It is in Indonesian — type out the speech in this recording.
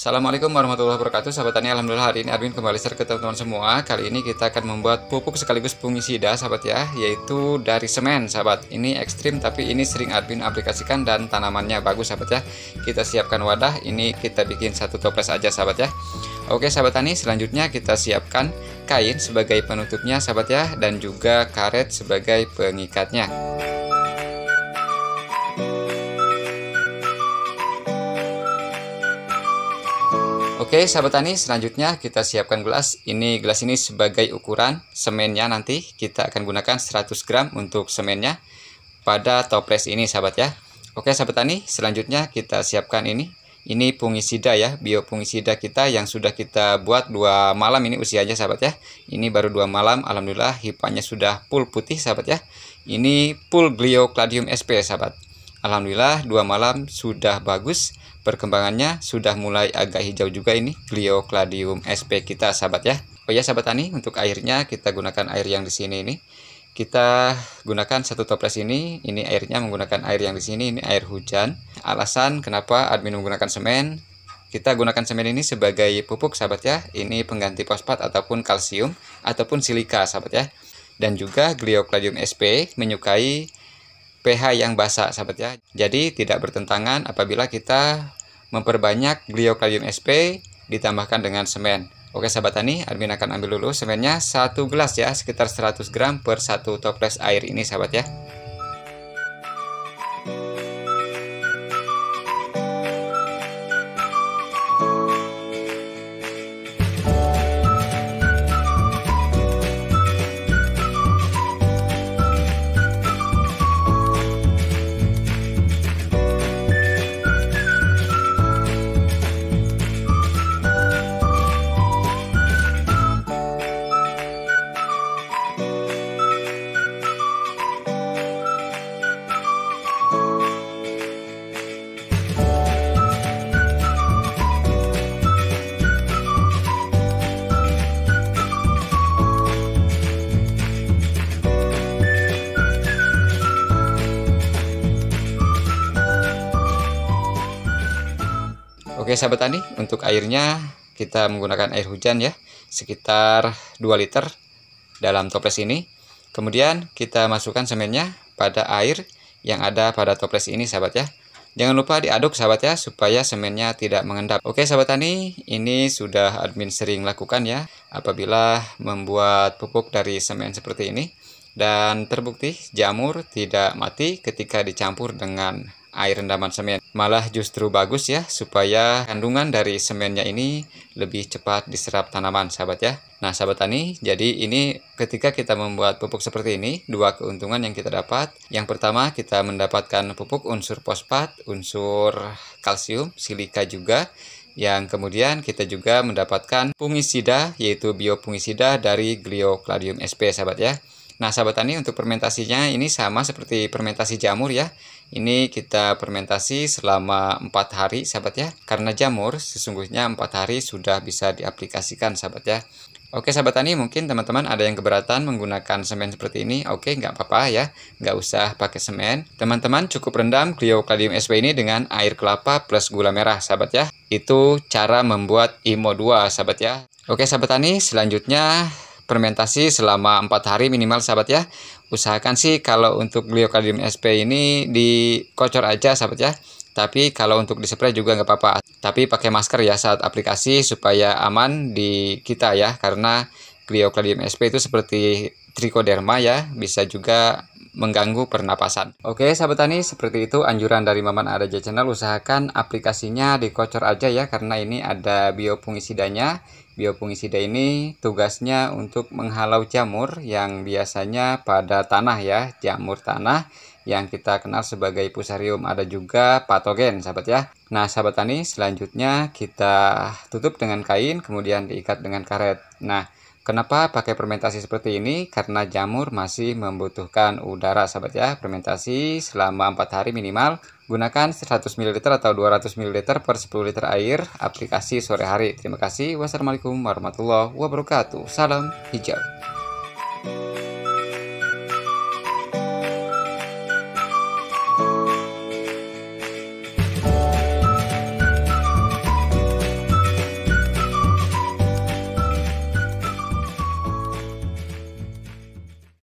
Assalamualaikum warahmatullahi wabarakatuh Sahabat Tani Alhamdulillah hari ini Admin kembali share ke teman-teman semua. Kali ini kita akan membuat pupuk sekaligus fungisida sahabat ya Yaitu dari semen sahabat. Ini ekstrim tapi ini sering Admin aplikasikan dan tanamannya bagus sahabat ya. Kita siapkan wadah Ini kita bikin satu toples aja sahabat ya. Oke sahabat Tani selanjutnya kita siapkan kain sebagai penutupnya sahabat ya Dan juga karet sebagai pengikatnya Oke sahabat tani selanjutnya kita siapkan gelas. Ini gelas ini sebagai ukuran semennya nanti. Kita akan gunakan 100 gram untuk semennya pada toples ini sahabat ya. Oke sahabat tani selanjutnya kita siapkan ini. Ini fungisida ya biofungisida kita yang sudah kita buat dua malam ini usianya sahabat ya. Ini baru dua malam Alhamdulillah hipanya sudah full putih sahabat ya. Ini full gliocladium sp sahabat Alhamdulillah dua malam sudah bagus. Perkembangannya sudah mulai agak hijau juga ini. Gliocladium sp kita sahabat ya. Oh ya sahabat tani untuk airnya kita gunakan air yang di sini ini. Kita gunakan satu toples ini. Ini airnya menggunakan air yang di sini ini air hujan. Alasan kenapa admin menggunakan semen? Kita gunakan semen ini sebagai pupuk sahabat ya. Ini pengganti fosfat ataupun kalsium ataupun silika sahabat ya. Dan juga Gliocladium sp menyukai pH yang basah sahabat ya. Jadi tidak bertentangan apabila kita memperbanyak gliocladium sp ditambahkan dengan semen. Oke sahabat tani, admin akan ambil dulu semennya satu gelas ya, sekitar 100 gram per satu toples air ini sahabat ya. Oke sahabat tani, untuk airnya kita menggunakan air hujan ya, sekitar 2 liter dalam toples ini. Kemudian kita masukkan semennya pada air yang ada pada toples ini sahabat ya. Jangan lupa diaduk sahabat ya, supaya semennya tidak mengendap. Oke sahabat tani, ini sudah admin sering lakukan ya, apabila membuat pupuk dari semen seperti ini. Dan terbukti jamur tidak mati ketika dicampur dengan air rendaman semen. Malah justru bagus ya supaya kandungan dari semennya ini lebih cepat diserap tanaman sahabat ya. Nah sahabat tani jadi ini ketika kita membuat pupuk seperti ini dua keuntungan yang kita dapat. Yang pertama kita mendapatkan pupuk unsur fosfat unsur kalsium silika juga. Yang kemudian kita juga mendapatkan fungisida yaitu biofungisida dari Gliocladium sp sahabat ya Nah, sahabat tani untuk fermentasinya ini sama seperti fermentasi jamur ya. Ini kita fermentasi selama empat hari sahabat ya. Karena jamur sesungguhnya empat hari sudah bisa diaplikasikan sahabat ya. Oke sahabat tani mungkin teman-teman ada yang keberatan menggunakan semen seperti ini. Oke nggak apa-apa ya. Nggak usah pakai semen. Teman-teman cukup rendam Gliocladium sp ini dengan air kelapa plus gula merah sahabat ya. Itu cara membuat IMO 2 sahabat ya. Oke sahabat tani selanjutnya fermentasi selama empat hari minimal sahabat ya. Usahakan sih kalau untuk gliocalcium sp ini dikocor aja sahabat ya. Tapi kalau untuk dispray juga nggak apa-apa. Tapi pakai masker ya saat aplikasi supaya aman di kita ya. Karena gliocalcium sp itu seperti trichoderma ya. Bisa juga mengganggu pernapasan. Oke sahabat tani seperti itu anjuran dari Maman Adaja Channel. Usahakan aplikasinya dikocor aja ya. Karena ini ada biofungisidanya. Biofungisida ini tugasnya untuk menghalau jamur yang biasanya pada tanah ya, jamur tanah yang kita kenal sebagai pusarium. Ada juga patogen sahabat ya. Nah sahabat tani selanjutnya kita tutup dengan kain kemudian diikat dengan karet. Nah Kenapa pakai fermentasi seperti ini? Karena jamur masih membutuhkan udara sahabat ya. Fermentasi selama 4 hari minimal. Gunakan 100 ml atau 200 ml per 10 liter air. Aplikasi sore hari. Terima kasih. Wassalamualaikum warahmatullahi wabarakatuh. Salam hijau.